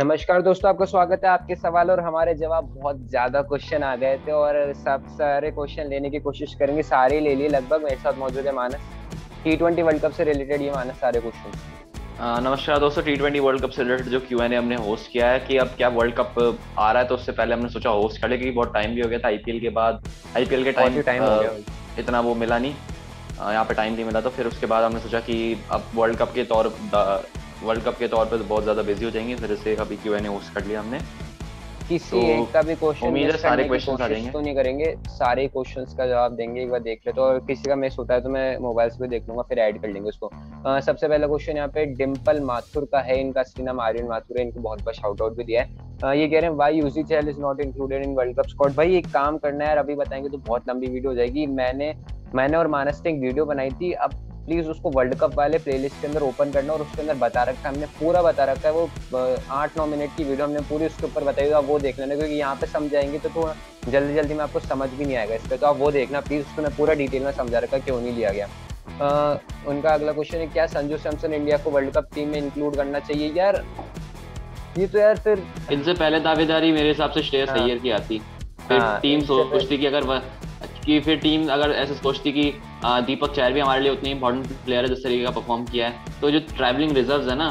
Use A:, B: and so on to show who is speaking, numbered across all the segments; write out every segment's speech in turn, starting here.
A: नमस्कार दोस्तों आपका स्वागत है आपके सवाल और हमारे जवाब। बहुत ज़्यादा क्वेश्चन आ गए थे और सब सारे क्वेश्चन लेने की कोशिश करेंगे। सारे ले लिए लगभग मेरे साथ मौजूद है Manas. T twenty world cup से रिलेटेड ये मानस सारे क्वेश्चन
B: नमस्कार दोस्तों टी ट्वेंटी वर्ल्ड कप से रिलेटेड जो क्यू एन हमने होस्ट किया है कि अब क्या वर्ल्ड कप आ रहा है तो उससे पहले हमने सोचा होस्ट कर ले क्योंकि बहुत टाइम भी हो गया था आईपीएल के बाद। आईपीएल के टाइम टाइम इतना वो मिला नहीं। यहाँ पे टाइम नहीं मिला तो फिर उसके बाद हमने सोचा कि अब वर्ल्ड कप के तौर वर्ल्ड कप के तौर पर बहुत ज़्यादा बिज़ी हो जाएँगे फिर से अभी क्यू एन होस्ट कर लिया हमने।
A: किसी तो एक का भी क्वेश्चन उम्मीद है सारे क्वेश्चन आ जाएँगे। तो नहीं करेंगे सारे क्वेश्चंस का जवाब देंगे एक बार देख ले तो और किसी का मिस होता है तो मैं मोबाइल से भी देख लूँगा फिर ऐड कर लेंगे उसको। आ, सबसे पहला क्वेश्चन यहाँ पे डिम्पल माथुर का है इनका असली नाम आर्यन माथुर है इनको बहुत बहुत शाउट आउट भी दिया है। आ, ये कह रहे हैं why Yuzi Chahal is not included in world cup Scott भाई एक काम करना है अभी बताएँगे तो बहुत लंबी वीडियो हो जाएगी। मैंने मैंने और मानस ने एक वीडियो बनाई थी अब प्लीज़ उसको वर्ल्ड कप वाले प्लेलिस्ट के अंदर ओपन करना और उसके अंदर बता रखा है हमने पूरा बता रखा है वो आठ नौ मिनट की वीडियो हमने पूरी उसके ऊपर बताई आप वो देख लेना क्योंकि यहाँ पे समझाएँगे तो थोड़ा जल्दी जल्दी में आपको समझ भी नहीं आएगा इस पर तो आप वो देखना प्लीज़ उसको मैं पूरा डिटेल में समझा रखा क्यों नहीं लिया गया। आ, उनका अगला क्वेश्चन है क्या संजू सैमसन इंडिया को वर्ल्ड कप टीम में इंक्लूड करना चाहिए? यार ये तो यार फिर
B: इनसे पहले दावेदारी मेरे हिसाब से श्रेयस हाँ। अय्यर की आती। फिर हाँ, टीम सोचती कि अगर कि फिर टीम अगर ऐसे सोचती कि दीपक चैर भी हमारे लिए उतनी इंपॉर्टेंट प्लेयर है जिस तरीके का परफॉर्म किया है। तो जो ट्रैवलिंग रिज़र्व है ना,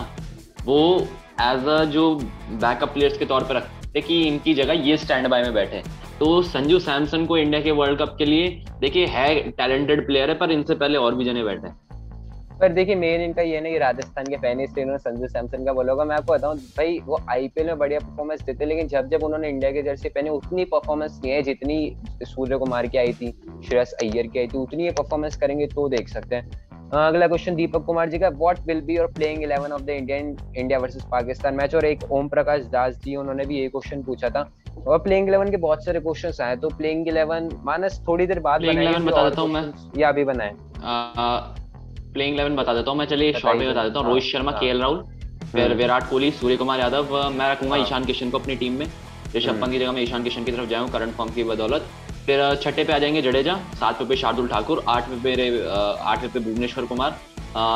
B: वो एज अ जो बैकअप प्लेयर्स के तौर पर रखते कि इनकी जगह ये स्टैंड बाय में बैठे। तो संजू सैमसन को इंडिया के वर्ल्ड कप के लिए, देखिए, है टैलेंटेड प्लेयर है, पर इनसे पहले और भी जने बैठे हैं।
A: पर देखिए मेन इनका ये नहीं राजस्थान के पहले इसलिए इन्होंने संजू सैमसन का बोला होगा। मैं आपको बताऊँ भाई वो आईपीएल में बढ़िया परफॉर्मेंस देते लेकिन जब जब उन्होंने इंडिया के जर्सी पहने उतनी परफॉर्मेंस नहीं है जितनी सूर्य कुमार की आई थी श्रेयस अय्यर की आई थी उतनी ये परफॉर्मेंस करेंगे तो देख सकते हैं। अगला क्वेश्चन दीपक कुमार जी का what will be your playing 11 of the Indian India versus Pakistan match और एक ओम प्रकाश दास जी उन्होंने भी ये क्वेश्चन पूछा था। और प्लेइंग 11 के बहुत सारे क्वेश्चन आए तो प्लेइंग 11 मानस थोड़ी देर बाद
B: बनाएँगे बता देता हूँ मैं।
A: या अभी बनाए।
B: प्लेइंग इलेवन बता देता हूँ। मैं चलिए शॉर्ट में बता देता हूँ। रोहित शर्मा के एल राहुल फिर हम्म। विराट कोहली सूर्य कुमार यादव मैं रखूँगा हाँ। ईशान किशन को अपनी टीम में। ऋषभ। पंत की जगह मैं ईशान किशन की तरफ़ जाऊँ करंट फॉर्म की बदौलत। फिर छठे पे आ जाएँगे जडेजा सातवें पे शार्दुल ठाकुर आठवें पे आठवें पे भुवनेश्वर कुमार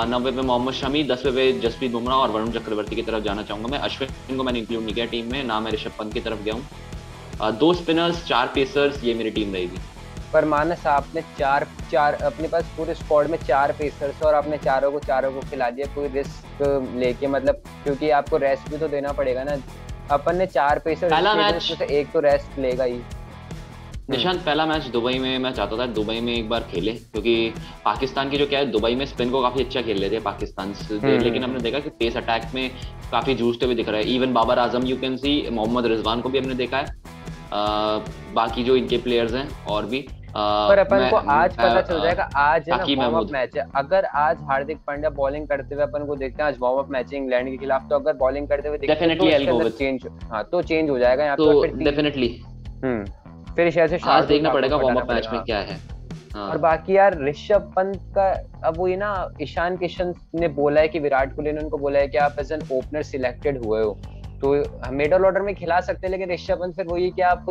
B: नब्बे पे मोहम्मद शमी दसवें पे जसप्रीत बुमराह और वरुण चक्रवर्ती की तरफ़ जाना चाहूँगा मैं। अश्विन को मैंने इंक्लूड नहीं किया टीम में ना मैं ऋषभ पंत की तरफ़ गया हूँ। दो स्पिनर्स चार पेसर्स ये मेरी टीम रहेगी।
A: पर मानस आपने चार चार अपने पास पूरे स्क्वाड में चार पेसर्स और आपने चारों को चारों को खिला दिया। कोई रिस्क लेके मतलब क्योंकि आपको रेस्ट भी तो देना पड़ेगा ना। अपन ने चार पेसर
B: पहला मैच
A: एक तो रेस्ट लेगा ही।
B: निशांत पहला मैच दुबई में मैं चाहता था दुबई में एक बार खेले क्योंकि पाकिस्तान की जो क्या है दुबई में स्पिन को काफ़ी अच्छा खेल रहे थे पाकिस्तान से। हम्म। लेकिन हमने देखा कि पेस अटैक में काफ़ी जूझते हुए दिख रहा है। Even Babar Azam you can see Mohammad Rizwan को भी हमने देखा है। आ, बाकी जो इनके प्लेयर्स हैं और भी।
A: पर अपन को आज पता चल जाएगा आज है ना वार्म अप मैच है। अगर आज हार्दिक पांड्या बॉलिंग करते हुए अपन को देखते हैं आज वार्म अप मैच इंग्लैंड के खिलाफ तो अगर बॉलिंग करते हुए हैं तो चेंज हाँ तो चेंज हो जाएगा यहाँ
B: तो डेफिनेटली
A: हम्म फिर शायद से
B: आज देखना पड़ेगा वार्म अप मैच में क्या है।
A: हाँ। और बाकी यार ऋषभ पंत का अब वो ये ना ईशान किशन ने बोला है कि विराट कोहली ने उनको बोला है कि आप एज एन ओपनर सिलेक्टेड हुए हो। तो मिडल ऑर्डर में खिला सकते हैं लेकिन ऋषभ पंत फिर वही कि आप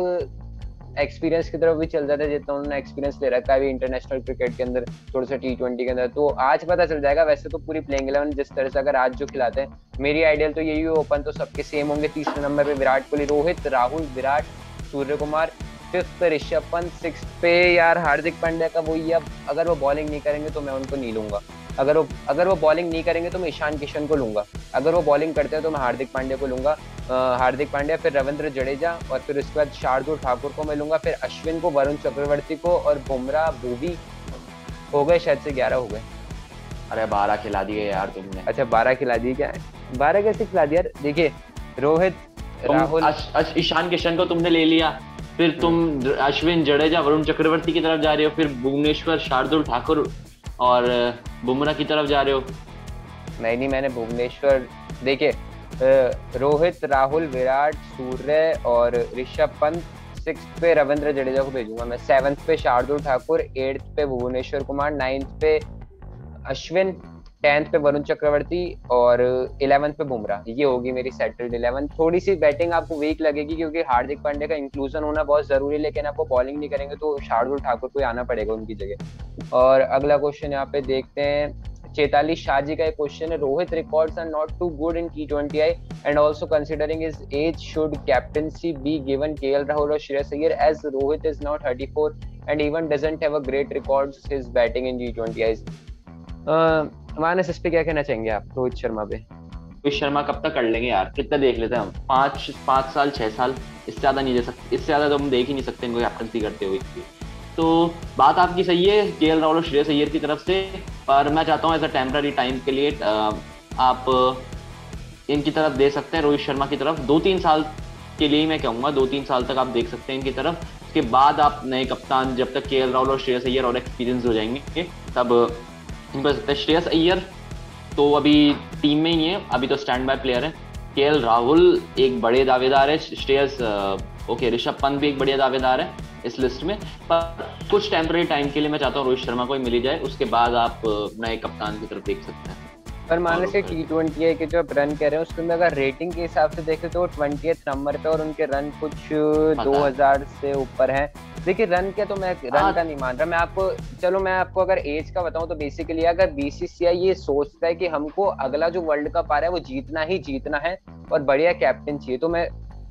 A: एक्सपीरियंस की तरफ़ भी चल जाता है, जितना उन्होंने एक्सपीरियंस ले रखा है इंटरनेशनल क्रिकेट के अंदर, थोड़ा सा टी ट्वेंटी के अंदर। तो आज पता चल जाएगा, वैसे तो पूरी प्लेइंग इलेवन जिस तरह से अगर आज जो खिलाते हैं, मेरी आइडियल तो यही है ओपन तो सबके सेम होंगे। तीसरे नंबर पे विराट कोहली, रोहित, राहुल, विराट सूर्य कुमार फिफ्थ पे ऋषभ पंत सिक्स पे यार हार्दिक पांड्या का वही अब अगर वो बॉलिंग नहीं करेंगे तो मैं उनको नहीं लूँगा। अगर वो अगर वो बॉलिंग नहीं करेंगे तो मैं ईशान किशन को लूँगा। अगर वो बॉलिंग करते हैं तो मैं हार्दिक पांड्या को लूँगा। हार्दिक पांड्या फिर रविंद्र जडेजा और फिर उसके बाद शार्दुल ठाकुर को मैं लूँगा। फिर अश्विन को वरुण चक्रवर्ती को और बुमराह भूवी हो गए शायद से ग्यारह हो गए।
B: अरे बारह खिला दिए यार तुमने।
A: अच्छा बारह खिला दिए क्या? है बारह कैसे खिला दिया? देखिए रोहित
B: राहुल ईशान किशन को तुमने ले लिया। फिर तुम अश्विन जडेजा वरुण चक्रवर्ती की तरफ़ जा रहे हो। फिर भुवनेश्वर शार्दुल ठाकुर और बुमराह की तरफ़ जा रहे हो?
A: नहीं नहीं, मैंने भुवनेश्वर, देखिए रोहित, राहुल, विराट, सूर्य और ऋषभ पंत सिक्स पे रविंद्र जडेजा को भेजूँगा मैं। सेवंथ पे Shardul Thakur eighth pay Bhuvneshwar Kumar ninth पे अश्विन टेंथ पे वरुण चक्रवर्ती और इलेवंथ पे बुमराह। ये होगी मेरी सेटल्ड इलेवन थोड़ी सी बैटिंग आपको वीक लगेगी क्योंकि हार्दिक पांडे का इंक्लूजन होना बहुत ज़रूरी है, लेकिन आपको बॉलिंग नहीं करेंगे तो शार्दुल ठाकुर को आना पड़ेगा उनकी जगह। और अगला क्वेश्चन यहाँ पे देखते हैं। चेताली शाह जी का एक क्वेश्चन है, Rohit records are not too good in T twenty I and also considering his age should captaincy be given K L Rahul और Shreyas Iyer as Rohit is now thirty four and even doesn't have a great records his batting in T twenty I इस पे क्या कहना चाहेंगे आप, रोहित शर्मा पे?
B: रोहित शर्मा कब तक कर लेंगे यार? कितना देख लेते हैं हम? पाँच पाँच साल, छह साल? इससे ज़्यादा नहीं दे सकते इससे ज़्यादा तो हम देख ही नहीं सकते इनको कैप्टनसी करते हुए। तो बात आपकी सही है के एल राहुल और श्रेयस अय्यर की तरफ़ से, पर मैं चाहता हूँ एज अ टेम्पररी टाइम के लिए आप, इनकी तरफ़ दे सकते हैं, रोहित शर्मा की तरफ़। दो तीन साल के लिए ही मैं कहूँगा दो तीन साल तक आप देख सकते हैं इनकी तरफ़। उसके बाद आप नए कप्तान, जब तक के एल राहुल और श्रेयस अय्यर और एक्सपीरियंस हो जाएँगे, तब इनको सकते हैं श्रेयस अय्यर। तो अभी टीम में ही नहीं है। अभी तो स्टैंड बाय प्लेयर है। के राहुल एक बड़े दावेदार है। श्रेयस ओके ऋषभ पंत भी एक बढ़िया दावेदार है इस लिस्ट में। पर कुछ टेम्पररी टाइम के लिए मैं चाहता हूँ रोहित शर्मा को ही मिली जाए। उसके बाद आप नए कप्तान की तरफ़ देख सकते हैं।
A: पर मान से टी ट्वेंटी के जो रन कह रहे हैं उसके अंदर अगर रेटिंग के हिसाब से देखें तो ट्वेंटी नंबर पे और उनके रन कुछ दो हज़ार से ऊपर है। देखिए रन के तो मैं रन हाँ। का नहीं मान रहा मैं आपको चलो मैं आपको अगर एज का बताऊँ तो बेसिकली अगर बीसीसीआई ये सोचता है कि हमको अगला जो वर्ल्ड कप आ रहा है वो जीतना ही जीतना है और बढ़िया कैप्टन चाहिए तो मैं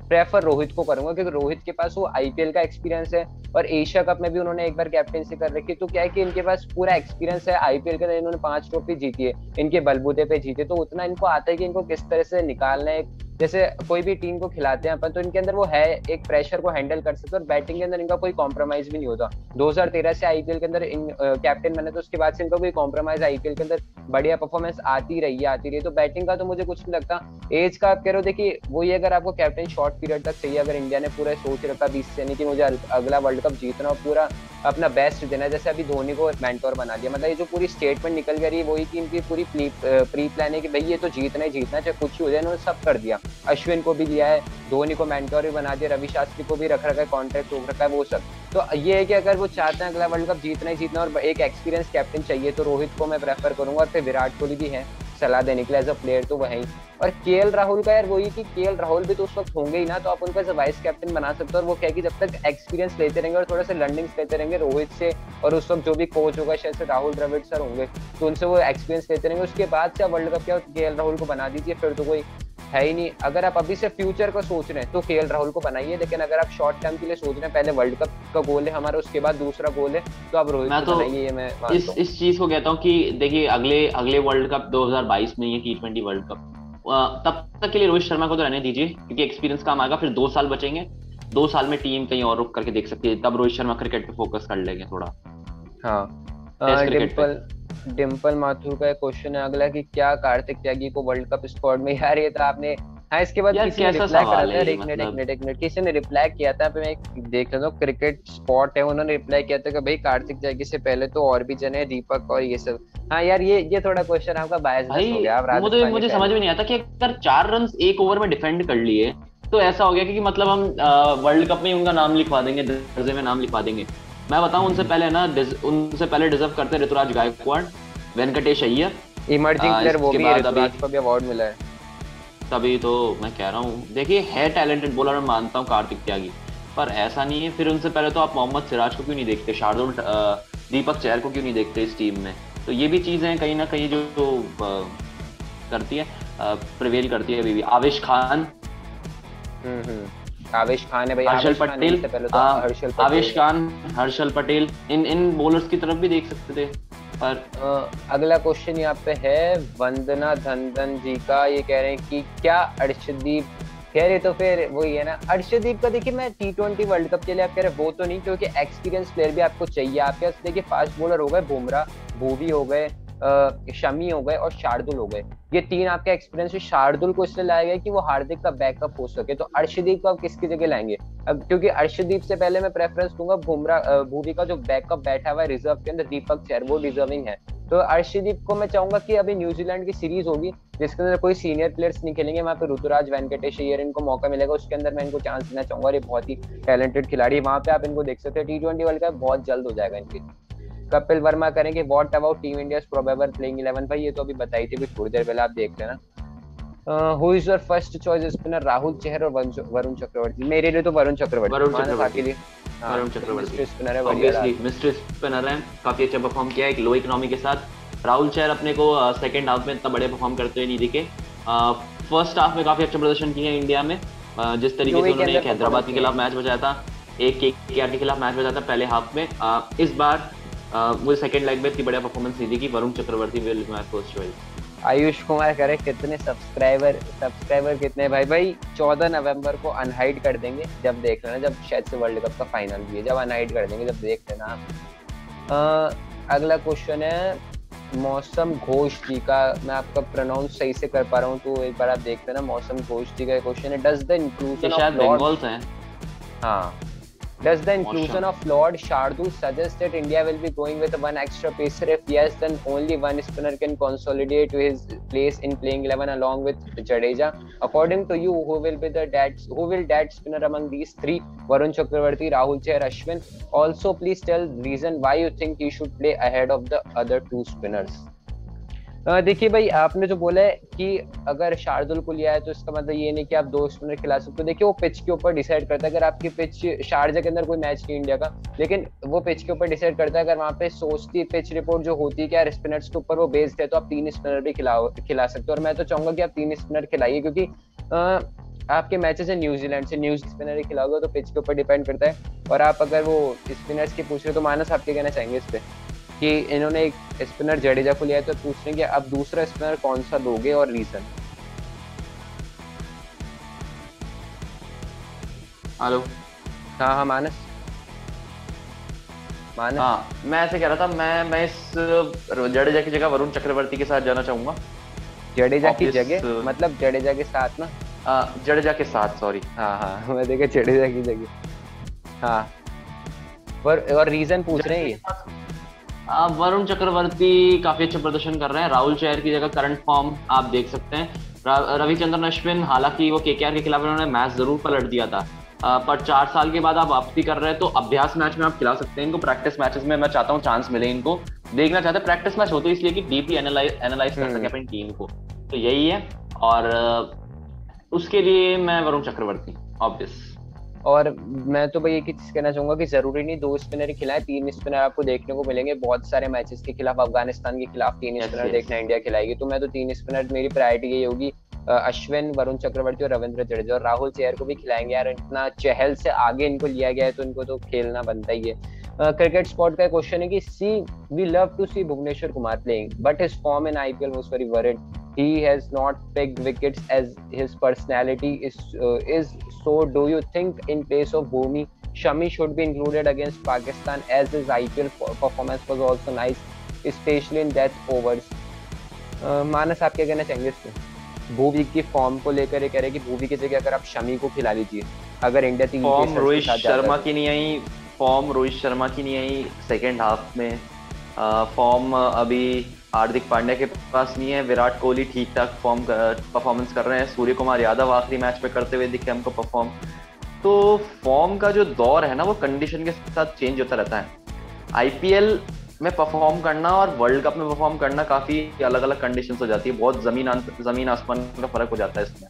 A: प्रेफर रोहित को करूँगा क्योंकि रोहित के पास वो आईपीएल का एक्सपीरियंस है और एशिया कप में भी उन्होंने एक बार कैप्टनसी कर रखी तो क्या है कि इनके पास पूरा एक्सपीरियंस है आईपीएल के अंदर इन्होंने पाँच ट्रॉफी जीती है इनके बलबूते पे जीते तो उतना इनको आता है कि इनको किस तरह से निकालना है जैसे कोई भी टीम को खिलाते हैं अपन तो इनके अंदर वो है, एक प्रेशर को हैंडल कर सकते और बैटिंग के अंदर इनका कोई कॉम्प्रोमाइज भी नहीं होता। 2013 से आईपीएल के अंदर इन कैप्टन बने तो उसके बाद से इनका कोई कॉम्प्रोमाइज आईपीएल के अंदर बढ़िया परफॉर्मेंस आती रही है, आती रही तो बैटिंग का तो मुझे कुछ नहीं लगता। एज का आप कह रहे हो, देखिए, वही अगर आपको कैप्टन शॉर्ट पीरियड तक चाहिए, अगर इंडिया ने पूरा सोच रखा बीस से नहीं कि मुझे अगला वर्ल्ड कप जीतना और पूरा अपना बेस्ट देना जैसे अभी धोनी को मेंटोर बना दिया। मतलब ये जो पूरी स्टेटमेंट निकल गई है वही कि इनकी पूरी प्री प्लान है कि भाई ये तो जीतना ही जीतना चाहे कुछ ही हो जाए, इन्होंने सब कर दिया। अश्विन को भी दिया है, धोनी को मेंटोर भी बना दिया, रवि शास्त्री को भी रख रखा है कॉन्ट्रैक्ट रोक रखा है, वो सब। तो ये है कि अगर वो चाहते हैं अगला वर्ल्ड कप जीतना ही जीतना और एक एक्सपीरियंस कैप्टन चाहिए तो रोहित को मैं प्रेफर करूँगा और फिर विराट कोहली भी है। सलाह देने के लिए एज अ प्लेयर तो वही। और के राहुल का यार वही कि के राहुल भी तो उस वक्त होंगे ही ना तो आप उनको एज अ वाइस कैप्टन बना सकते हो और वो क्या कि जब तक एक्सपीरियंस लेते रहेंगे और थोड़ा सा लर्निंग्स लेते रहेंगे रोहित से और उस वक्त जो भी कोच होगा, शायद से राहुल द्रविड़ सर होंगे तो उनसे वो एक्सपीरियंस लेते रहेंगे। उसके बाद से वर्ल्ड कप क्या के राहुल को बना दीजिए, फिर तो कोई है ही नहीं। अगर आप अभी से फ्यूचर का सोच रहे हैं तो के राहुल को बनाइए लेकिन अगर आप शॉर्ट टर्म के लिए सोच रहे हैं पहले वर्ल्ड कप का गोल है हमारा उसके बाद दूसरा गोल है तो आप रोहित को तो बनाइए मैं
B: इस इस चीज़ को कहता हूँ कि देखिए अगले अगले वर्ल्ड कप 2022 में ये टी ट्वेंटी वर्ल्ड कप तब तक के लिए रोहित शर्मा को तो रहने दीजिए क्योंकि एक्सपीरियंस काम आएगा फिर दो साल बचेंगे। दो साल में टीम कहीं और रुक करके देख सकती है। तब रोहित शर्मा क्रिकेट पे फोकस कर लेंगे थोड़ा।
A: हाँ। डिम्पल माथुर का एक क्वेश्चन है। अगला कि क्या कार्तिक त्यागी को वर्ल्ड कप स्क्वाड में यार ये तो आपने हाँ इसके बाद किसी ने रिप्लाई करा था। एक मिनट एक मिनट एक मिनट। किसी ने रिप्लाई किया था मैं देख लेता हूँ क्रिकेट स्पॉट है उन्होंने रिप्लाई किया था कि भाई कार्तिक त्यागी से पहले तो और भी जने दीपक और ये सब। हाँ यार ये ये थोड़ा क्वेश्चन आपका बायस हो गया आप
B: मुझे मुझे समझ में नहीं आता कि अगर चार रन एक ओवर में डिफेंड कर लिए तो ऐसा हो गया कि मतलब हम वर्ल्ड कप में उनका नाम लिखवा देंगे दर्जे में नाम लिखवा देंगे। मैं बताऊँ उनसे पहले ना उनसे पहले डिजर्व करते ऋतुराज गायकवाड़ वेंकटेश अय्यर।
A: इमर्जिंग प्लेयर वो भी ऋतुराज को भी अवार्ड मिला है।
B: तभी तो मैं कह रहा हूँ देखिए है टैलेंटेड बॉलर मैं मानता हूँ कार्तिक त्यागी। पर ऐसा नहीं है फिर उनसे पहले तो आप मोहम्मद सिराज को क्यों नहीं देखते? शार्दुल दीपक चैर को क्यों नहीं देखते इस टीम में? तो ये भी चीज़ें कहीं ना कहीं जो तो, करती है प्रिवेल करती है अभी भी। आवेश खान।
A: हम्म, हम्म। आवेश खान है भाई
B: हर्षल पटेल। तो आवेश खान हर्षल पटेल इन इन बॉलर्स की तरफ़ भी देख सकते थे
A: पर अगला क्वेश्चन यहाँ पे है वंदना धनधन जी का ये कह रहे हैं कि क्या अर्शदीप कह रहे तो फिर वही है ना अर्शदीप का देखिए मैं टी ट्वेंटी वर्ल्ड कप के लिए आप कह रहे वो तो नहीं क्योंकि एक्सपीरियंस प्लेयर भी आपको चाहिए आपके पास देखिए फास्ट बॉलर हो गए बुमराह भूवी हो गए शमी हो गए और शार्दुल हो गए। ये तीन आपके एक्सपीरियंस शार्दुल को इसलिए लाया गया कि वो हार्दिक का बैकअप हो सके। तो अर्शदीप को आप किसकी जगह लाएँगे? अब क्योंकि अर्शदीप से पहले मैं प्रेफरेंस दूँगा बुमराह भूवी का जो बैकअप बैठा हुआ है रिज़र्व के अंदर, दीपक चैर वो डिजर्विंग है। तो अर्शदीप को मैं चाहूँगा कि अभी न्यूजीलैंड की सीरीज़ होगी, जिसके अंदर कोई सीनियर प्लेयर्स नहीं खेलेंगे। वहाँ पे ऋतुराज, वेंकटेश अय्यर इनको मौका मिलेगा। उसके अंदर मैं इनको चांस देना चाहूँगा ये बहुत ही टैलेंटेड खिलाड़ी वहाँ पे आप इनको देख सकते हैं। टी ट्वेंटी वर्ल्ड कप बहुत जल्द हो जाएगा इनके कपिल वर्मा करेंगे। What about team India probable playing 11 भाई ये तो अभी बताई थी थोड़ी देर पहले आप देख लेना। Who is your first choice spinner Rahul Chahar और वरुण चक्रवर्ती। मेरे लिए तो वरुण चक्रवर्ती।
B: वरुण चक्रवर्ती। हाँ, वरुण चक्रवर्ती। स्पिनर है ऑब्वियसली मिस्टर स्पिनर है। काफ़ी अच्छा परफॉर्म किया है एक लो इकोनॉमी के साथ। राहुल चेयर अपने को सेकंड हाफ़ में इतना बड़े परफॉर्म करते हुए नहीं दिखे। फ़र्स्ट हाफ़ में काफ़ी अच्छा प्रदर्शन किया है इंडिया में। जिस तरीके से उन्होंने हैदराबाद के खिलाफ मैच बचाया था एक के के खिलाफ मैच बचाया था पहले हाफ़ में। इस बार वो सेकंड लेग में इतनी बढ़िया परफॉर्मेंस दी थी कि Varun Chakravarthy will my first choice
A: Ayush Kumar करे कितने सब्सक्राइबर सब्सक्राइबर कितने भाई भाई चौदह नवंबर को अनहाइड कर देंगे जब देख लेना जब शायद से वर्ल्ड कप का फाइनल भी है। जब अनहाइड कर देंगे जब देख लेना अगला क्वेश्चन है मौसम घोष जी का। मैं आपका प्रोनाउंस सही से कर पा रहा हूँ तो एक बार आप देख लेना मौसम घोष जी का क्वेश्चन है does the inclusion of lord हाँ। Does the inclusion of Lord Shardul suggest that India will be going with one extra pacer? If yes, then only one spinner can consolidate his place in playing 11 along with Jadeja. According to you, who will be the dead who will dead spinner among these three? Varun Chakravarti, Rahul Chair, Ashwin. Also, please tell reason why you think he should play ahead of the other two spinners. देखिए भाई, आपने जो बोला है कि अगर शार्दुल को लिया है तो इसका मतलब ये नहीं कि आप दो स्पिनर खिला सकते हो। देखिए, वो पिच के ऊपर डिसाइड करता है। अगर आपकी पिच शारजा के अंदर कोई मैच नहीं इंडिया का, लेकिन वो पिच के ऊपर डिसाइड करता है। अगर वहाँ पे सोचती पिच रिपोर्ट जो होती है कि यार स्पिनर्स के ऊपर वो बेस्ड है तो आप तीन स्पिनर भी खिला खिला सकते हो। और मैं तो चाहूँगा कि आप तीन स्पिनर खिलाइए, क्योंकि आपके मैचेस है न्यूजीलैंड से। न्यूज़ स्पिनर ही खिलाओगे तो पिच के ऊपर डिपेंड करता है। और आप अगर वो स्पिनर्स की पूछ रहे हो तो मानस आप क्या कहना चाहेंगे इस पर कि इन्होंने एक स्पिनर जडेजा को लिया है तो पूछ रहे हैं कि अब दूसरा स्पिनर कौन सा दोगे और रीजन
B: हेलो।
A: हाँ हाँ मानस।
B: मानस। हाँ मैं ऐसे कह रहा था मैं मैं इस जडेजा की जगह वरुण चक्रवर्ती के साथ जाना चाहूँगा।
A: जडेजा की जगह? मतलब जडेजा के साथ ना?
B: जडेजा के साथ सॉरी
A: हाँ हाँ मैं देखा जडेजा की जगह। हाँ। और और रीजन पूछ रहे हैं
B: वरुण चक्रवर्ती काफ़ी अच्छा प्रदर्शन कर रहे हैं। राहुल चेयर की जगह करंट फॉर्म आप देख सकते हैं। रविचंद्रन अश्विन हालाँकि वो के के खिलाफ उन्होंने मैच ज़रूर पलट दिया था। पर चार साल के बाद आप वापसी कर रहे हैं तो अभ्यास मैच में आप खिला सकते हैं इनको। प्रैक्टिस मैचेस में मैं चाहता हूँ चांस मिले इनको। देखना चाहते हैं प्रैक्टिस मैच होते इसलिए कि डीपली एनालाइज एनालाइज कर सके हम्म। अपनी टीम को। तो यही है। और उसके लिए मैं वरुण चक्रवर्ती ऑब्वियस
A: और मैं तो भाई एक ही चीज़ कहना चाहूँगा कि ज़रूरी नहीं दो स्पिनर ही खिलाए तीन स्पिनर आपको देखने को मिलेंगे। बहुत सारे मैचेस के खिलाफ अफ़गानिस्तान के खिलाफ तीन स्पिनर देखना इंडिया खिलाएगी। तो मैं तो तीन स्पिनर मेरी प्रायोरिटी यही होगी अश्विन वरुण चक्रवर्ती और रविंद्र जडेजा। और राहुल चेयर को भी खिलाएँगे यार इतना चहल से आगे इनको लिया गया है तो इनको तो खेलना बनता ही है। क्रिकेट स्पॉट का क्वेश्चन है कि see we love to see Bhuvneshwar Kumar playing but his form in IPL was very worried he has not picked wickets as his personality is uh, is So, do you think in place of Bhumi, Shami should be included against Pakistan as his IPL performance was also nice, especially in death overs? Uh, Manas आप क्या कहना चाहेंगे इस पर भूवी की form को लेकर कह रहे कि भूवी की जगह अगर आप शमी को खिला लीजिए अगर इंडिया तीन
B: फॉर्म रोहित शर्मा की नहीं आई फॉर्म रोहित शर्मा की नहीं आई सेकेंड हाफ़ में फॉर्म अभी हार्दिक पांड्या के पास नहीं है, विराट कोहली ठीक ठाक फॉर्म परफॉर्मेंस कर रहे हैं सूर्य कुमार यादव आखिरी मैच पे करते हुए दिखे हमको परफॉर्म तो फॉर्म का जो दौर है ना, वो कंडीशन के साथ चेंज होता रहता है। आईपीएल में परफॉर्म करना और वर्ल्ड कप में परफॉर्म करना काफ़ी अलग अलग कंडीशन हो जाती है। बहुत ज़मीन ज़मीन आसमान का फ़र्क हो जाता है इसमें।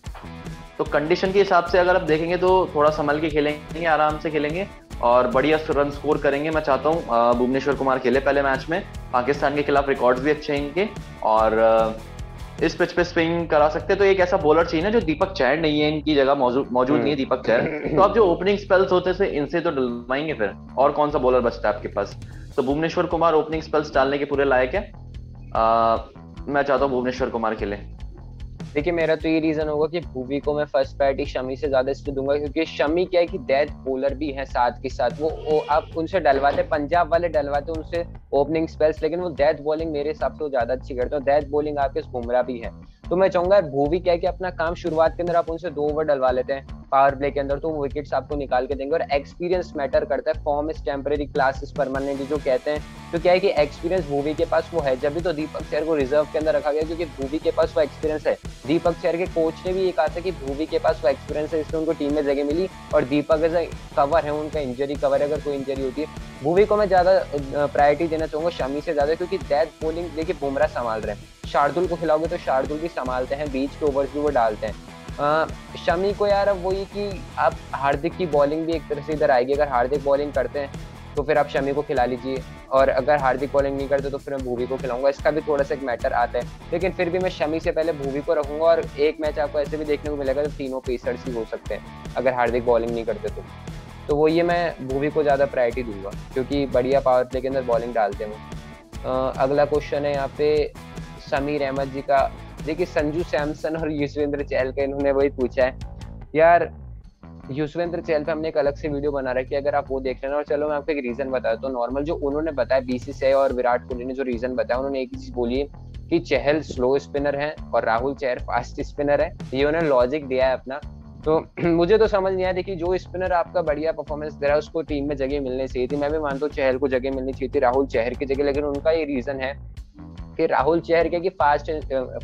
B: तो कंडीशन के हिसाब से अगर आप देखेंगे तो थोड़ा संभल के खेलेंगे, आराम से खेलेंगे। और बढ़िया रन स्कोर करेंगे मैं चाहता हूँ भुवनेश्वर कुमार खेले पहले मैच में। पाकिस्तान के खिलाफ रिकॉर्ड्स भी अच्छे हैं इनके और इस पिच पे स्विंग करा सकते हैं। तो एक ऐसा बॉलर चाहिए ना जो दीपक चैर नहीं है इनकी जगह मौजूद मौजूद नहीं है दीपक चैर तो आप जो ओपनिंग स्पेल्स होते थे इनसे तो डलवाएँगे फिर। और कौन सा बॉलर बचता है आपके पास? तो भुवनेश्वर कुमार ओपनिंग स्पेल्स डालने के पूरे लायक है। आ, मैं चाहता हूँ भुवनेश्वर कुमार खेले।
A: देखिए मेरा तो ये रीजन होगा कि भूवी को मैं फ़र्स्ट पार्टी शमी से ज़्यादा इसलिए दूँगा क्योंकि शमी क्या है कि डेथ बोलर भी है साथ के साथ। वो, वो आप उनसे डलवाते पंजाब वाले डलवाते उनसे ओपनिंग स्पेल्स लेकिन वो डेथ बॉलिंग मेरे हिसाब से ज़्यादा अच्छी करते हैं डेथ बॉलिंग आपके बुमराह भी है। तो मैं चाहूँगा भूवी क्या कि अपना काम शुरुआत के अंदर आप उनसे दो ओवर डलवा लेते हैं। पावर प्ले के अंदर तो वो विकेट्स आपको निकाल के देंगे और एक्सपीरियंस मैटर करता है। Form is temporary class is जो कहते हैं। तो क्या है कि एक्सपीरियंस भूवी के पास वो है। जब भी तो दीपक चेयर को रिज़र्व के अंदर रखा गया क्योंकि भूवी के पास वो एक्सपीरियंस है। दीपक चेयर के कोच ने भी ये कहा था कि भूवी के पास वो एक्सपीरियंस है, इसलिए उनको टीम में जगह मिली और दीपक एज कवर है, उनका इंजरी कवर है, अगर कोई इंजरी होती है। भूवी को मैं ज़्यादा प्रायोरिटी देना चाहूँगा, शमी से ज़्यादा, क्योंकि डेथ बॉलिंग देखिए बुमराह संभाल रहे हैं। शार्दुल को खिलाओगे तो शार्दुल भी संभालते हैं बीच के ओवर्स भी वो डालते हैं। आ, शमी को यार अब वही कि आप हार्दिक की बॉलिंग भी एक तरह से इधर आएगी अगर हार्दिक बॉलिंग करते हैं तो फिर आप शमी को खिला लीजिए और अगर हार्दिक बॉलिंग नहीं करते तो फिर मैं भूवी को खिलाऊँगा इसका भी थोड़ा सा एक मैटर आता है। लेकिन फिर भी मैं शमी से पहले भूवी को रखूँगा और एक मैच आपको ऐसे भी देखने को मिलेगा तो तीनों पेसर्स ही हो सकते हैं अगर हार्दिक बॉलिंग नहीं करते तो। तो वो ये मैं भूवी को ज़्यादा प्रायोरिटी दूँगा क्योंकि बढ़िया पावर प्ले के अंदर बॉलिंग डालते हैं वो। अगला क्वेश्चन है यहाँ पे समीर अहमद जी का देखिए संजू सैमसन और युजवेंद्र चहल का इन्होंने वही पूछा है। यार, युजवेंद्र चहल पे हमने एक अलग से वीडियो बना रखी है, अगर आप वो देख लेना। और चलो, मैं आपको एक रीजन बताया तो नॉर्मल जो उन्होंने बताया बीसीसीआई और विराट कोहली ने जो रीजन बताया, उन्होंने एक चीज़ बोली है कि चहल स्लो स्पिनर है और राहुल चहर फास्ट स्पिनर है। ये उन्होंने लॉजिक दिया है अपना। तो मुझे तो समझ नहीं आया, देखिए, जो स्पिनर आपका बढ़िया परफॉर्मेंस दे रहा है, उसको टीम में जगह मिलनी चाहिए थी। मैं भी मानता हूँ चहल को जगह मिलनी चाहिए थी, राहुल चहर की जगह, लेकिन उनका ये रीजन है कि राहुल चहर के फास्ट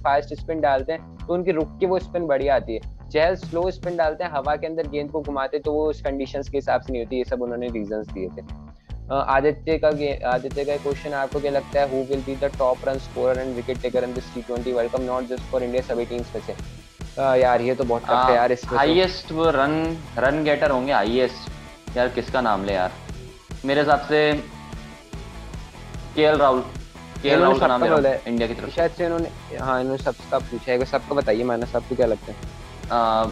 A: फास्ट स्पिन डालते हैं तो उनकी रुक के वो स्पिन बढ़िया आती है। चहल स्लो स्पिन डालते हैं हवा के अंदर गेंद को घुमाते तो वो उस कंडीशन के हिसाब से नहीं होती ये सब उन्होंने रीजन दिए थे। आदित्य का आदित्य का क्वेश्चन आपको क्या लगता है who will be the top run scorer and wicket taker in this T twenty world cup not just for India सभी टीम्स में से? यार ये तो बहुत टफ है यार इसमें
B: हाईएस्ट वो रन रन गेटर होंगे हाईएस्ट यार किसका नाम ले यार? मेरे हिसाब से केएल राहुल केएल राहुल का नाम ले इंडिया की तरफ़
A: शायद से इन्होंने हाँ इन्होंने सबका पूछा है। सबको बताइए मैंने सबको क्या लगता है?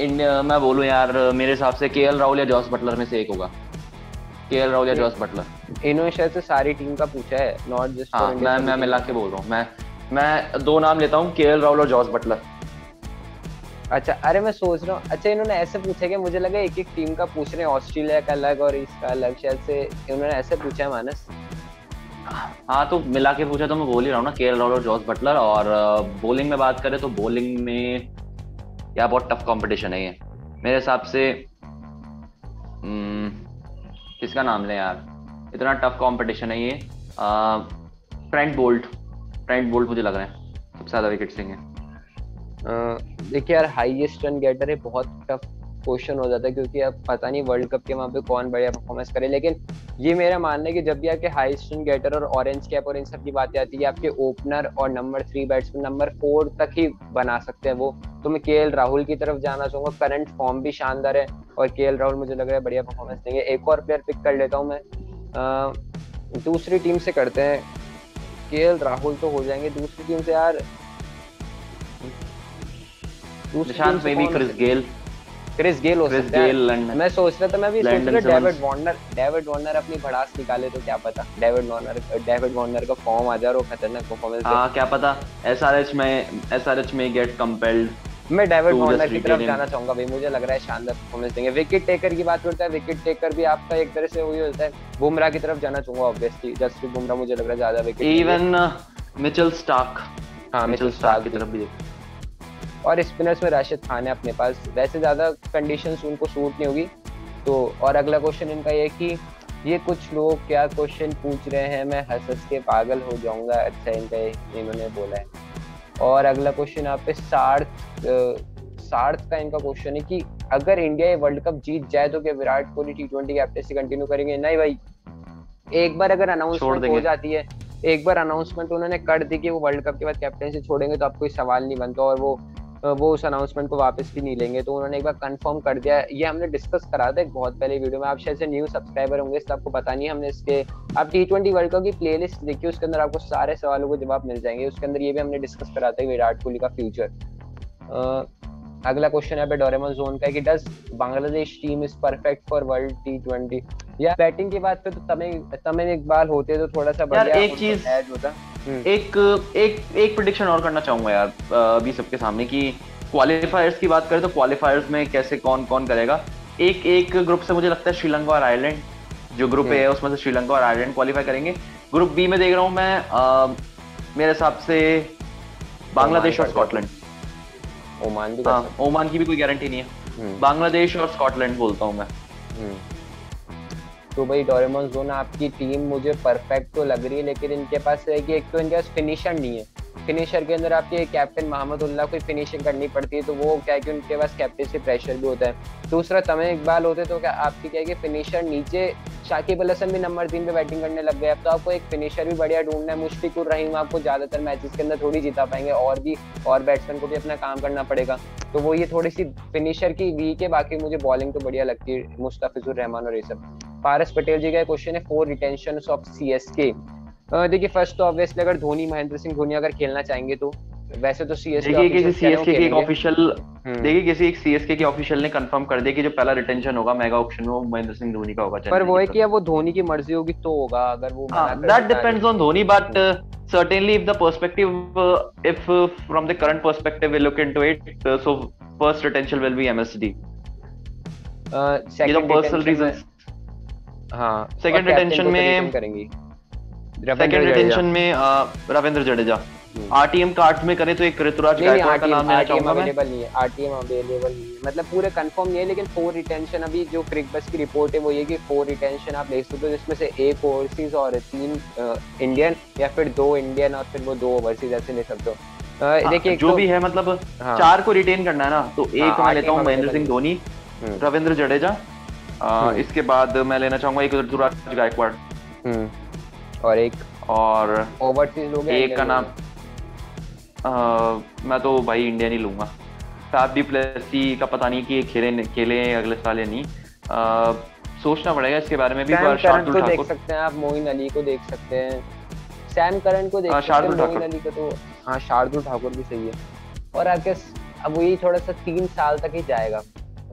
B: इंडिया मैं बोलूँ यार मेरे हिसाब से केएल राहुल या जॉस बटलर में से एक होगा। केएल राहुल या जॉस बटलर
A: इन्होंने शायद से सारी टीम का पूछा है नॉट जस्ट
B: हाँ मैं मैं मिला के बोल रहा हूँ। मैं मैं दो नाम लेता हूँ के राहुल और जॉर्ज बटलर
A: अच्छा अरे मैं सोच रहा हूँ। अच्छा इन्होंने ऐसे पूछा कि मुझे लगा एक एक टीम का पूछ रहे हैं ऑस्ट्रेलिया का अलग और इसका अलग शायद से इन्होंने ऐसे पूछा है मानस।
B: हाँ तो मिला के पूछा तो मैं बोल ही रहा हूँ ना के राहुल और जॉर्ज बटलर और बॉलिंग में बात करें तो बॉलिंग में यार बहुत टफ कंपटीशन है ये। मेरे हिसाब से हम्म, किसका नाम ले यार? इतना टफ कंपटीशन है ये। फ्रेंड बोल्ट ट्रेंट बोल्ट मुझे लग रहा है सबसे ज़्यादा विकेट लेंगे
A: देखिए यार हाईएस्ट रन गेटर है बहुत टफ क्वेश्चन हो जाता है क्योंकि अब पता नहीं वर्ल्ड कप के वहाँ पे कौन बढ़िया परफॉर्मेंस करे लेकिन ये मेरा मानना है कि जब भी आपके हाईएस्ट रन गेटर और ऑरेंज कैप और इन सब की बातें आती है आपके ओपनर और number three batsman number four तक ही बना सकते हैं वो। तो मैं के राहुल की तरफ़ जाना चाहूँगा। करंट फॉर्म भी शानदार है और के राहुल मुझे लग रहा है बढ़िया परफॉर्मेंस देंगे। एक और प्लेयर पिक कर लेता हूँ मैं। दूसरी टीम से करते हैं। के राहुल तो हो जाएँगे। दूसरी टीम से यार
B: निशांत में भी क्रिस गेल
A: क्रिस गेल हो सकता है। मैं सोच रहा था मैं भी सोच रहा डेविड वार्नर डेविड वार्नर अपनी भड़ास निकाले तो क्या पता? डेविड वार्नर डेविड वार्नर का फॉर्म आ जा रहा खतरनाक परफॉर्मेंस
B: हाँ क्या पता? एसआरएच में एसआरएच में गेट कंपेल्ड
A: मैं डेविड वार्नर की तरफ़ जाना चाहूँगा भाई। मुझे लग रहा है शानदार परफॉर्मेंस देंगे। विकेट टेकर की बात करता है विकेट टेकर भी आपका एक तरह से वही होता है। बुमराह की तरफ़ जाना चाहूँगा ऑब्वियसली जसप्रीत बुमराह मुझे लग रहा है ज़्यादा विकेट
B: इवन मिचेल स्टार्क
A: हाँ मिचेल स्टार्क की तरफ़ भी और स्पिनर्स में राशिद खान है अपने पास। वैसे ज़्यादा कंडीशन उनको सूट नहीं होगी। तो और अगला क्वेश्चन इनका ये कि ये कुछ लोग क्या क्वेश्चन पूछ रहे हैं? मैं हंस हंस के पागल हो जाऊँगा। अच्छा इनका इन्होंने बोला है। और अगला क्वेश्चन यहाँ पे सार्थ सार्थ का इनका क्वेश्चन है कि अगर इंडिया ये वर्ल्ड कप जीत जाए तो क्या Virat Kohli T twenty captaincy continue करेंगे? नहीं भाई। एक बार अगर अनाउंसमेंट हो जाती है एक बार अनाउंसमेंट उन्होंने कर दी कि वो वर्ल्ड कप के बाद कैप्टनसी छोड़ेंगे तो अब कोई सवाल नहीं बनता। और वो वो उस अनाउंसमेंट को वापस भी नहीं लेंगे तो उन्होंने एक बार कंफर्म कर दिया। ये हमने डिस्कस करा था बहुत पहले वीडियो में। आप शायद से न्यू सब्सक्राइबर होंगे, इसलिए आपको पता नहीं हमने इसके आप टी ट्वेंटी वर्ल्ड कप की प्ले लिस्ट देखिए उसके अंदर आपको सारे सवालों को जवाब मिल जाएँगे। उसके अंदर ये भी हमने डिस्कस करा था विराट कोहली का फ्यूचर अगला क्वेश्चन है डोरेमोन जोन का कि does Bangladesh team is perfect for world T twenty या बैटिंग की बात पे तो तमें तमें इकबाल होते तो थोड़ा सा
B: बढ़िया एक चीज़ होता। हम्म। एक एक एक प्रिडिक्शन और करना चाहूँगा यार अभी सबके सामने कि क्वालिफायर्स की बात करें तो क्वालिफायर्स में कैसे कौन कौन करेगा? एक एक ग्रुप से मुझे लगता है श्रीलंका और आयरलैंड जो ग्रुप ए है उसमें से श्रीलंका और आयरलैंड क्वालिफाई करेंगे। ग्रुप बी में देख रहा हूँ मैं आ, मेरे हिसाब से बांग्लादेश और स्कॉटलैंड।
A: ओमान भी हाँ
B: ओमान की भी कोई गारंटी नहीं है। हम्म। बांग्लादेश और स्कॉटलैंड बोलता हूँ मैं। हम्म।
A: तो भाई डोरेमोन जोन आपकी टीम मुझे परफेक्ट तो लग रही है, लेकिन इनके पास है कि एक तो इनके पास फिनिशर नहीं है। फिनिशर के अंदर आपके कैप्टन मोहम्मद उल्लाह को फिनिशिंग करनी पड़ती है तो वो क्या है कि उनके पास कैप्टन से प्रेशर भी होता है। दूसरा, तमें इकबाल होते तो क्या आपकी क्या है कि फिनिशर नीचे शाकिब अल हसन भी नंबर तीन पे बैटिंग करने लग गए, अब तो आपको एक फिनिशर भी बढ़िया ढूंढना है मुश्फिकुर रहीम आपको ज़्यादातर मैचेस के अंदर थोड़ी जीता पाएँगे, और भी, और बैट्समैन को भी अपना काम करना पड़ेगा। तो वो ये थोड़ी सी फिनिशर की वीक है, बाकी मुझे बॉलिंग तो बढ़िया लगती है, मुस्तफिजुर रहमान और ये सब। पारस पटेल जी का क्वेश्चन है four retention of C S K देखिए फ़र्स्ट तो ऑब्वियसली अगर धोनी महेंद्र सिंह धोनी अगर खेलना चाहेंगे तो वैसे तो सीएसके
B: देखिए किसी सीएसके की एक ऑफिशियल हम्म। देखिए किसी एक सीएसके की ऑफिशियल ने कंफर्म कर दिया कि जो पहला रिटेंशन होगा मेगा ऑक्शन में वो महेंद्र सिंह धोनी का होगा
A: पर वो है कि वो धोनी की मर्ज़ी होगी तो होगा अगर वो
B: that depends on Dhoni but certainly if the perspective uh, if uh, from the current perspective we look into it uh, so first retention will be msd uh, second personal reasons. हाँ second retention में करेंगे। Second retention में Ravindra Jadeja. RTM card में करें तो एक ऋतुराज गायकवाड़ का नाम लेना चाहूँगा मैं।
A: अवेलेबल नहीं है। आरटीएम अवेलेबल नहीं है। मतलब पूरे कंफर्म नहीं है लेकिन फोर रिटेंशन अभी जो क्रिक बस की रिपोर्ट है वो ये कि फोर रिटेंशन आप देख सकते हो जिसमें से एक ओवरसीज और तीन इंडियन या फिर दो इंडियन और फिर वो दो ओवरसीज ऐसे ले सकते हो।
B: हाँ, देखिए जो तो, भी है मतलब हाँ, चार को रिटेन करना है ना तो एक हाँ, मैं लेता हूँ महेंद्र सिंह धोनी हम्म। रविंद्र जडेजा हम्म। इसके बाद मैं लेना चाहूँगा एक ऋतुराज गायकवाड़
A: हम्म। और एक
B: और
A: ओवरसीज
B: एक का नाम मैं तो भाई इंडिया नहीं लूँगा। फैब डी प्लेसी का पता नहीं कि खेले खेले अगले साल या नहीं। आ, सोचना पड़ेगा इसके बारे में भी
A: शार्दुल को देख सकते हैं आप मोइन अली को देख सकते हैं। सैम करन को देख सकते हैं मोइन अली को तो हाँ शार्दुल ठाकुर भी सही है। और आगे अब वही थोड़ा सा तीन साल तक ही जाएगा।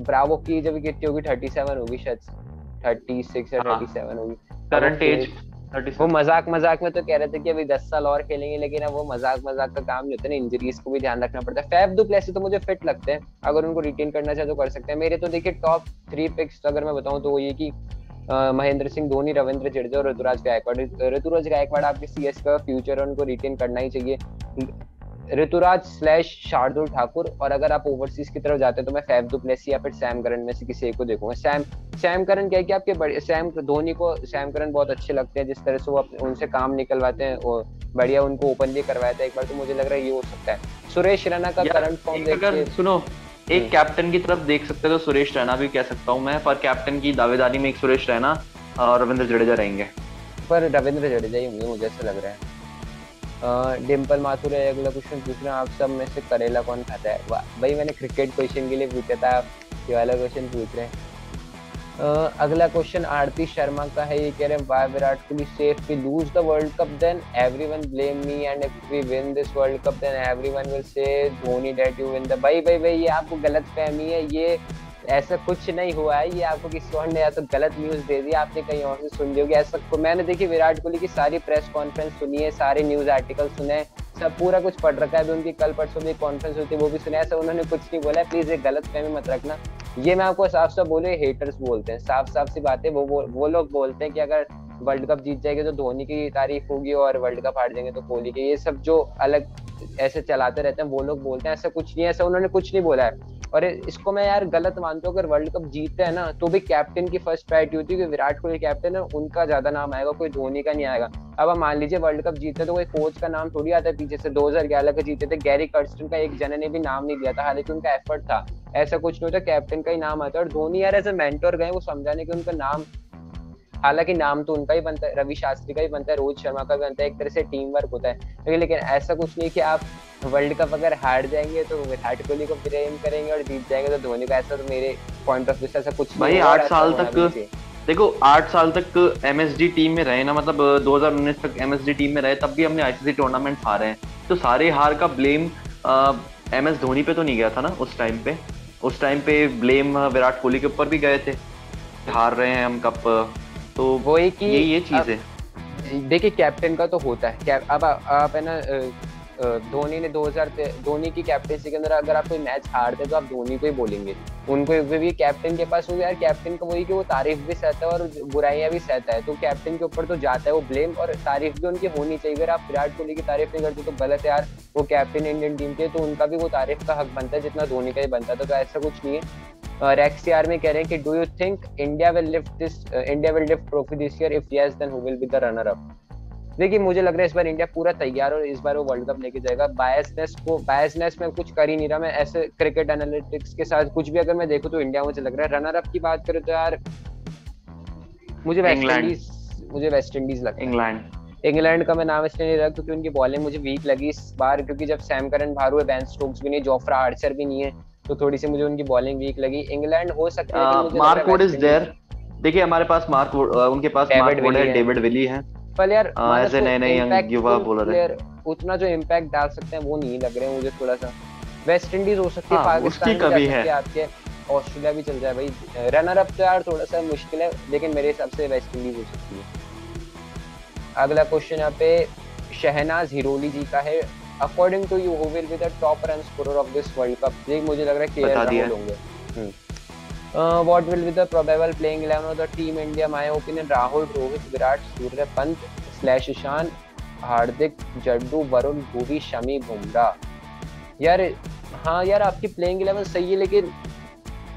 A: ब्रावो की जब कितनी होगी थर्टी सेवन होगी शायद थर्टी सिक्स या थर्टी हाँ। सेवन होगी।
B: करंट एज
A: वो मज़ाक मज़ाक में तो कह रहे थे कि अभी दस साल और खेलेंगे लेकिन अब वो मज़ाक मज़ाक का काम नहीं होता ना इंजरीज को भी ध्यान रखना पड़ता है। फैफ दो प्लेस तो मुझे फिट लगते हैं। अगर उनको रिटेन करना चाहे तो कर सकते हैं। मेरे तो देखिए टॉप थ्री पिक्स अगर मैं बताऊँ तो वो ये की महेंद्र सिंह धोनी रविंद्र जडेजा और ऋतुराज गायकवाड़। ऋतुराज गायकवाड़ आपके सीएस का फ्यूचर है उनको रिटेन करना ही चाहिए। ऋतुराज स्लैश शार्दुल ठाकुर और अगर आप ओवरसीज की तरफ़ जाते हैं तो मैं फैफ दुप्लेसी या फिर सैम करन में से किसी एक को देखूँगा। सैम सैम करन क्या है कि आपके बड़े सैम धोनी को सैम करन बहुत अच्छे लगते हैं जिस तरह से वो उनसे काम निकलवाते हैं और बढ़िया उनको ओपनली करवाते हैं। एक बार तो मुझे लग रहा है ये हो सकता है। सुरेश रैना का करंट फॉर्म
B: देखिए सुनो एक कैप्टन हम्म। की तरफ़ देख सकते हो तो सुरेश रैना भी कह सकता हूँ मैं। पर कैप्टन की दावेदारी में एक सुरेश रैना और रविंद्र जडेजा रहेंगे।
A: पर रविंद्र जडेजा ही होंगे मुझे ऐसा लग रहा है। डिम्पल माथुर है अगला क्वेश्चन पूछ रहे हैं आप सब में से करेला कौन खाता है? वाह भाई मैंने क्रिकेट क्वेश्चन के लिए पूछा था आप ये वाला क्वेश्चन पूछ रहे हैं। Uh, अगला क्वेश्चन आरती शर्मा का है ये कह रहे हैं why Virat Kohli says we lose the world cup then everyone blame me and if we win this world cup then everyone will say Dhoni that you win the भाई भाई भाई ये आपको गलत फहमी है ये ऐसा कुछ नहीं हुआ है, ये आपको किसी और ने या तो गलत न्यूज़ दे दी आपने कहीं और से सुन ली होगी, ऐसा मैंने देखी विराट कोहली की सारी प्रेस कॉन्फ्रेंस सुनी है, सारे न्यूज़ आर्टिकल सुने सब पूरा कुछ पढ़ रखा है, अभी उनकी कल परसों भी कॉन्फ्रेंस होती है वो भी सुने ऐसा उन्होंने कुछ नहीं बोला प्लीज़ ये गलत फहमी मत रखना। ये मैं आपको साफ़ साफ़ बोले हेटर्स बोलते हैं, साफ़ साफ़ सी बात है, वो वो लोग बोलते हैं कि अगर वर्ल्ड कप जीत जाएँगे तो धोनी की तारीफ़ होगी और वर्ल्ड कप हार जाएँगे तो कोहली की, ये सब जो अलग ऐसे चलाते रहते हैं, वो लोग बोलते हैं, ऐसा कुछ नहीं ऐसा उन्होंने कुछ नहीं बोला है। और इसको मैं यार गलत मानता हूँ, अगर वर्ल्ड कप जीतते हैं ना तो भी कैप्टन की फ़र्स्ट प्रायोरिटी होती है विराट कोहली कैप्टन है, उनका ज़्यादा नाम आएगा, कोई धोनी का नहीं आएगा। अब आप मान लीजिए वर्ल्ड कप जीते तो कोई कोच का नाम थोड़ी आता है पीछे से 2011 का जीते थे गैरी कर्स्टन का एक जन ने भी नाम नहीं दिया था, हालाँकि उनका एफर्ट था। ऐसा कुछ नहीं होता कैप्टन का ही नाम आता है। और धोनी यार ऐसे मेंटोर गए, वो समझाने के उनका नाम हालाँकि नाम तो उनका ही बनता है रवि शास्त्री का ही बनता है रोहित शर्मा का भी बनता है एक तरह से टीम वर्क होता है। लेकिन लेकिन ऐसा कुछ नहीं कि आप वर्ल्ड कप अगर हार जाएँगे तो विराट कोहली को प्रेम करेंगे और जीत जाएँगे तो धोनी का ऐसा तो मेरे पॉइंट ऑफ़ व्यू से ऐसा कुछ
B: भाई आठ साल तक देखो आठ साल तक एमएसडी टीम में रहे ना मतलब 2019 तक एमएसडी टीम में रहे तब भी हमने आईसीसी टूर्नामेंट हारे हैं। तो सारे हार का ब्लेम एम एस धोनी पे तो नहीं गया था ना उस टाइम पे? उस टाइम पे ब्लेम विराट कोहली के ऊपर भी गए थे। हार रहे हैं हम कप तो वो एक ही ये ये चीज़ है।
A: देखिए कैप्टन का तो होता है। अब आप है ना धोनी ने 2000 धोनी की कैप्टनसी के अंदर अगर आप कोई मैच हारते तो आप धोनी को ही बोलेंगे। उनको भी कैप्टन के पास हो यार कैप्टन का वही कि वो तारीफ़ भी सहता है और बुराइयाँ भी सहता है। तो कैप्टन के ऊपर तो जाता है वो ब्लेम और तारीफ़ भी उनकी होनी चाहिए। अगर आप विराट कोहली की तारीफ़ नहीं करते तो गलत यार वो कैप्टन इंडियन टीम के तो उनका भी वो तारीफ़ का हक बनता है जितना धोनी का ही बनता है। तो ऐसा कुछ नहीं है। रेक्सियार में कह रहे हैं कि do you think India will lift this India will lift trophy this year if yes then who will be the runner up देखिए मुझे लग रहा है इस बार इंडिया पूरा तैयार और इस बार वो वर्ल्ड कप लेके जाएगा। बायसनेस को बायसनेस में कुछ कर ही नहीं रहा। मैं ऐसे क्रिकेट एनालिटिक्स के साथ कुछ भी अगर मैं देखूँ तो इंडिया मुझे लग रहा है रनर अप की बात करें तो यार मुझे वेस्ट इंडीज मुझे वेस्ट इंडीज लगता है।
B: इंग्लैंड
A: इंग्लैंड का मैं नाम इसलिए नहीं रहा क्योंकि उनकी बॉलिंग मुझे वीक लगी इस बार क्योंकि जब सैम करन बाहर हुए बैन स्टोक्स भी नहीं जोफ्रा आर्चर भी नहीं है तो थोड़ी सी मुझे उनकी बॉलिंग वीक लगी। इंग्लैंड हो सकता है
B: मार्क वुड इज़ देयर देखिए हमारे पास मार्क उनके पास मार्क वुड है डेविड विली है।
A: पर यार
B: ऐसे नए नए युवा बॉलर है।
A: उतना जो इम्पैक्ट डाल सकते हैं वो नहीं लग रहे मुझे थोड़ा सा। वेस्ट इंडीज हो सकती है
B: हाँ, पाकिस्तान उसकी कभी है।
A: आपके। ऑस्ट्रेलिया भी चल जाए भाई। रनर अप तो यार थोड़ा सा मुश्किल है लेकिन मेरे हिसाब से वेस्ट इंडीज हो सकती है। अगला क्वेश्चन यहाँ पे शहनाज हिरोली जी का है। According to you who will be the top run scorer of this world cup देख मुझे लग रहा है केएल राहुल होंगे। What will be the probable playing 11 of the team India my opinion Rahul Rohit Virat Surya Pant slash Ishan Hardik Jaddu Varun Bhuvi Shami Bumrah यार हाँ यार आपकी प्लेइंग 11 सही है लेकिन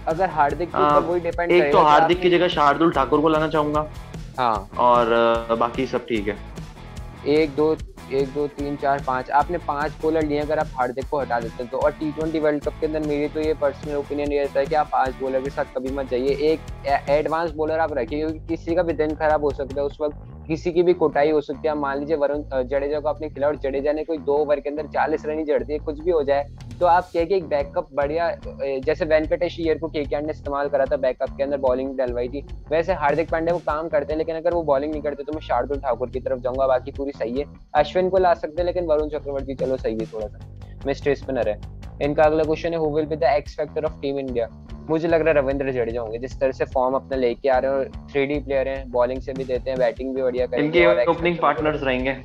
A: अगर हार्दिक के ऊपर वही डिपेंड
B: एक तो हार्दिक की जगह शार्दुल ठाकुर को लाना चाहूँगा।
A: हाँ।
B: और बाकी सब ठीक है।
A: एक दो एक, दो, तीन, चार, पाँच। आपने पाँच बॉलर लिए अगर आप हार्दिक को हटा देते हैं तो। और टी ट्वेंटी वर्ल्ड कप के अंदर मेरी तो ये पर्सनल ओपिनियन ये रहता है कि आप पाँच बॉलर के साथ कभी मत जाइए। एक एडवांस बॉलर आप रखिए, क्योंकि किसी का भी दिन खराब हो सकता है, उस वक्त किसी की भी कोटाई हो सकती है। मान लीजिए वरुण जडेजा को आपने खिला और जडेजा ने कोई दो ओवर के अंदर चालीस रन ही जड़ दिए, कुछ भी हो जाए तो आप कह के एक बैकअप बढ़िया जैसे वेंकटेश ईयर को के ने इस्तेमाल करा था बैकअप के अंदर बॉलिंग डलवाई थी। वैसे हार्दिक पांडे वो काम करते हैं, लेकिन अगर वो बॉलिंग नहीं करते तो मैं शार्दुल ठाकुर की तरफ़ जाऊँगा, बाकी पूरी सही है। अश्विन को ला सकते हैं, लेकिन वरुण चक्रवर्ती, चलो सही है थोड़ा सा मिस्टर स्पिनर है इनका अगला क्वेश्चन है who will be the X factor of team India मुझे लग रहा है रविंद्र जडेजा होंगे जिस तरह से फॉर्म अपना लेके आ रहे हैं और थ्री प्लेयर हैं बॉलिंग से भी देते हैं बैटिंग भी बढ़िया
B: करेंगे इनके ओपनिंग पार्टनर्स रहेंगे।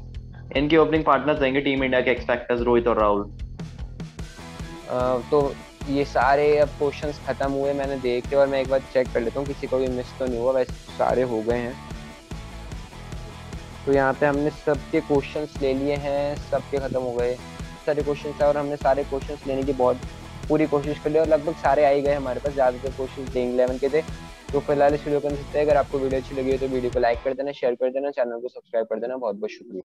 B: इनके ओपनिंग पार्टनर्स रहेंगे टीम इंडिया के एक्सपेक्टर्स रोहित और राहुल
A: तो ये सारे अब क्वेश्चंस खत्म हुए मैंने देखे और मैं एक बार चेक कर लेता हूँ किसी को भी मिस तो नहीं हुआ वैसे सारे हो गए हैं। तो यहाँ पे हमने सबके क्वेश्चंस ले लिए हैं सबके खत्म हो गए। सारे क्वेश्चंस है और हमने सारे क्वेश्चंस लेने की बहुत पूरी कोशिश कर ली और लगभग सारे आई गए हमारे पास ज़्यादातर कोशिश टेन इलेवन के थे। तो फ़िलहाल इस वीडियो को सकते हैं अगर आपको वीडियो अच्छी लगी हो तो वीडियो को लाइक कर देना शेयर कर देना चैनल को सब्सक्राइब कर देना। बहुत बहुत शुक्रिया।